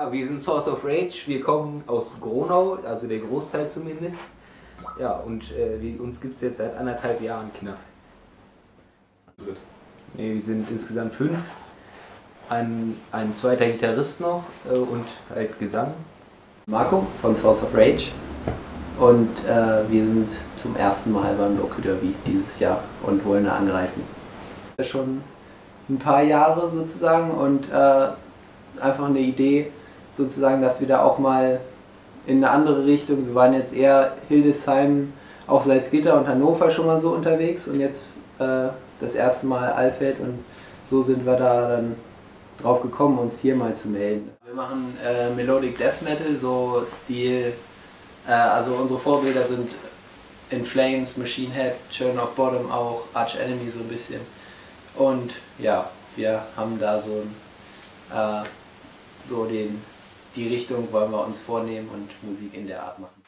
Ja, wir sind Source of Rage, wir kommen aus Gronau, also der Großteil zumindest. Ja, und äh, wir, uns gibt es jetzt seit anderthalb Jahren knapp. Nee, wir sind insgesamt fünf. Ein, ein zweiter Gitarrist noch äh, und halt Gesang. Marco von Source of Rage und äh, wir sind zum ersten Mal beim Local Derby dieses Jahr und wollen da angreifen. Schon ein paar Jahre sozusagen und äh, einfach eine Idee sozusagen, dass wir da auch mal in eine andere Richtung, wir waren jetzt eher Hildesheim, auch Salzgitter und Hannover schon mal so unterwegs und jetzt äh, das erste Mal Alfeld und so sind wir da dann drauf gekommen, uns hier mal zu melden. Wir machen äh, Melodic Death Metal, so Stil, äh, also unsere Vorbilder sind In Flames, Machine Head, Churn of Bottom auch, Arch Enemy so ein bisschen. Und ja, wir haben da so, äh, so den, die Richtung wollen wir uns vornehmen und Musik in der Art machen.